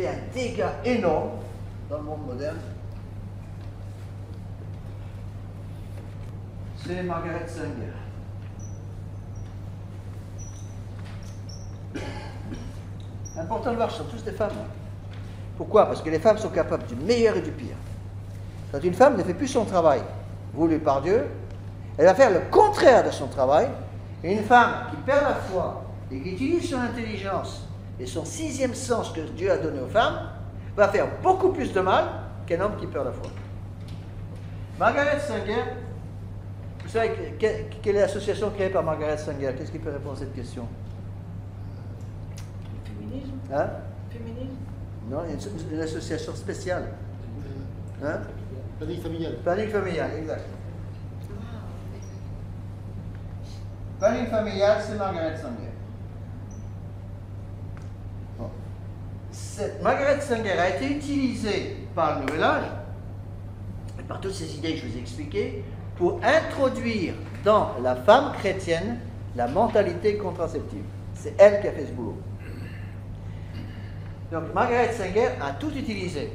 fait un dégât énorme dans le monde moderne, c'est Margaret Sanger. Important de voir, ce sont tous des femmes. hein. Pourquoi? Parce que les femmes sont capables du meilleur et du pire. Quand une femme ne fait plus son travail voulu par Dieu, elle va faire le contraire de son travail. Et une femme qui perd la foi et qui utilise son intelligence et son sixième sens que Dieu a donné aux femmes, va faire beaucoup plus de mal qu'un homme qui perd la foi. Margaret Sanger, vous savez que- que- quelle est l'association créée par Margaret Sanger? Qu'est-ce qui peut répondre à cette question? Féminisme? Hein? Féminisme? Non, il y a une, une association spéciale. Hein? Planning familial. Planning familial, exact. Planning familial, c'est Margaret Sanger. Bon. Margaret Sanger a été utilisée par le Nouvel Âge, et par toutes ces idées que je vous ai expliquées, pour introduire dans la femme chrétienne la mentalité contraceptive. C'est elle qui a fait ce boulot. Donc Margaret Sanger a tout utilisé,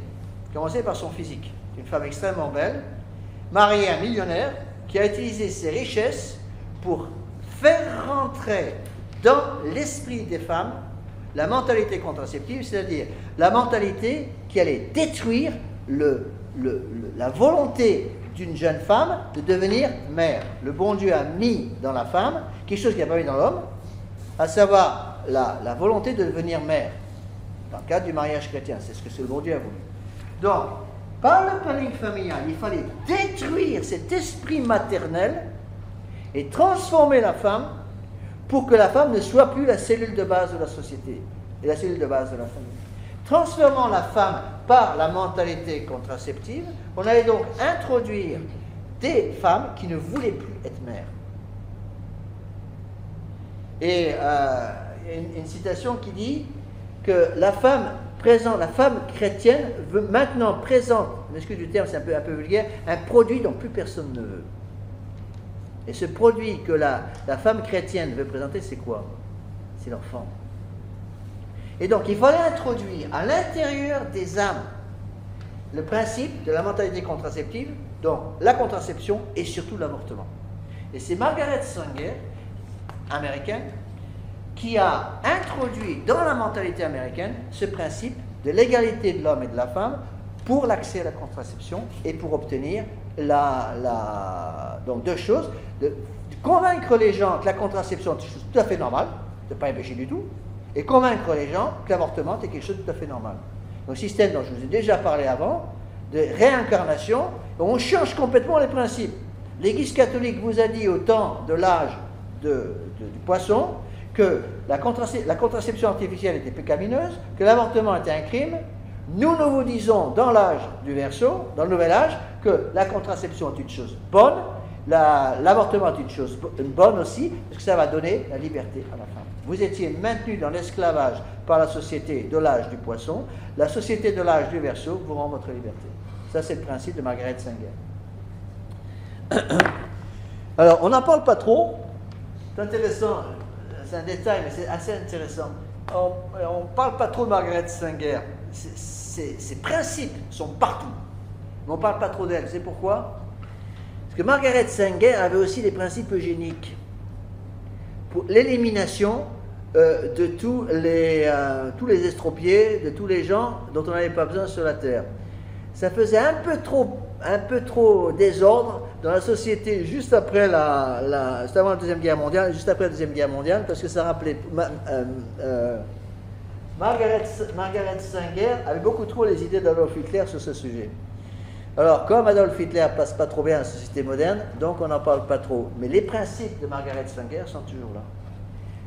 commencé par son physique. Une femme extrêmement belle, mariée à un millionnaire, qui a utilisé ses richesses pour faire rentrer dans l'esprit des femmes la mentalité contraceptive, c'est-à-dire la mentalité qui allait détruire la volonté d'une jeune femme de devenir mère. Le bon Dieu a mis dans la femme quelque chose qu'il n'a pas mis dans l'homme, à savoir la, la volonté de devenir mère, dans le cadre du mariage chrétien. C'est ce que le bon Dieu a voulu. Donc, par le planning familial, il fallait détruire cet esprit maternel et transformer la femme pour que la femme ne soit plus la cellule de base de la société et la cellule de base de la famille. Transformant la femme par la mentalité contraceptive, on allait donc introduire des femmes qui ne voulaient plus être mères. Et euh, une, citation qui dit que la femme présente, la femme chrétienne veut maintenant présente, excuse du terme, c'est un peu vulgaire, un produit dont plus personne ne veut. Et ce produit que la, femme chrétienne veut présenter, c'est quoi? C'est l'enfant. Et donc, il fallait introduire à l'intérieur des âmes le principe de la mentalité contraceptive, donc la contraception et surtout l'avortement. Et c'est Margaret Sanger, américaine, qui a introduit dans la mentalité américaine ce principe de l'égalité de l'homme et de la femme pour l'accès à la contraception et pour obtenir la- donc deux choses, de, convaincre les gens que la contraception est une chose tout à fait normale, de pas un péché du tout, et convaincre les gens que l'avortement est quelque chose de tout à fait normal. Donc système dont je vous ai déjà parlé avant, de réincarnation, on change complètement les principes. L'Église catholique vous a dit au temps de l'âge du poisson que la contraception artificielle était pécamineuse, que l'avortement était un crime. Nous, nous vous disons dans l'âge du verso, dans le nouvel âge, que la contraception est une chose bonne, la- l'avortement est une chose bo- bonne aussi, parce que ça va donner la liberté à la femme. Vous étiez maintenu dans l'esclavage par la société de l'âge du poisson, la société de l'âge du verso vous rend votre liberté. Ça, c'est le principe de Margaret Sanger. Alors, on n'en parle pas trop. C'est intéressant, c'est un détail, mais c'est assez intéressant. On ne parle pas trop de Margaret Sanger. C'est- c'est- Ses principes sont partout. Mais on ne parle pas trop d'elle. C'est pourquoi? Que Margaret Sanger avait aussi des principes eugéniques pour l'élimination euh, de tous les, euh, tous les estropiés, de tous les gens dont on n'avait pas besoin sur la terre. Ça faisait un peu trop, un peu trop désordre dans la société juste après la, juste avant la deuxième guerre mondiale, juste après la deuxième guerre mondiale, parce que ça rappelait euh, Margaret, Margaret Sanger avait beaucoup trop les idées d'Adolf Hitler sur ce sujet. Alors, comme Adolf Hitler passe pas trop bien à la société moderne, donc on n'en parle pas trop. Mais les principes de Margaret Sanger sont toujours là.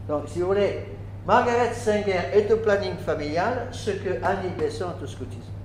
Donc, si vous voulez, Margaret Sanger est au planning familial ce que Annie Besson est au scoutisme.